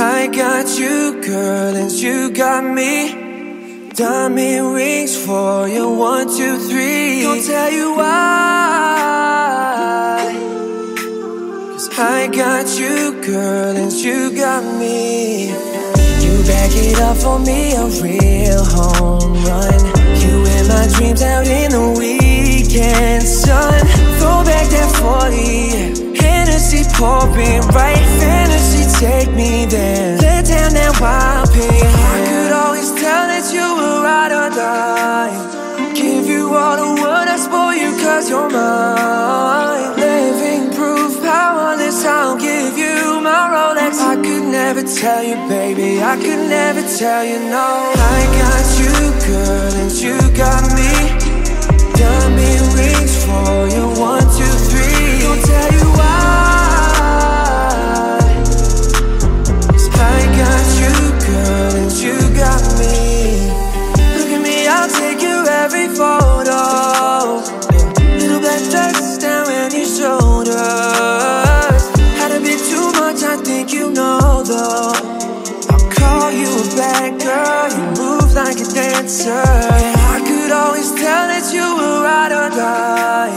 I got you, girl, and you got me. Diamond rings for you, one, two, three. Don't tell you why. Cause I got you, girl, and you got me. You back it up for me, a real home run. You in my dreams out in the weekend sun. Throw back that 40, Hennessy pouring right. Fantasy, take you cause you're mine. Living proof, powerless, I'll give you my Rolex. I could never tell you, baby, I could never tell you no. I got you, girl, and you got me. Girl, you move like a dancer. Yeah, I could always tell that you were ride or die.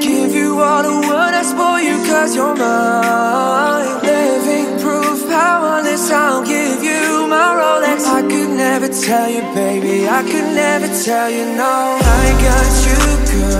Give you all the world, I spoil you cause you're mine. Living proof, powerless, I'll give you my Rolex. I could never tell you, baby, I could never tell you no. I got you, girl,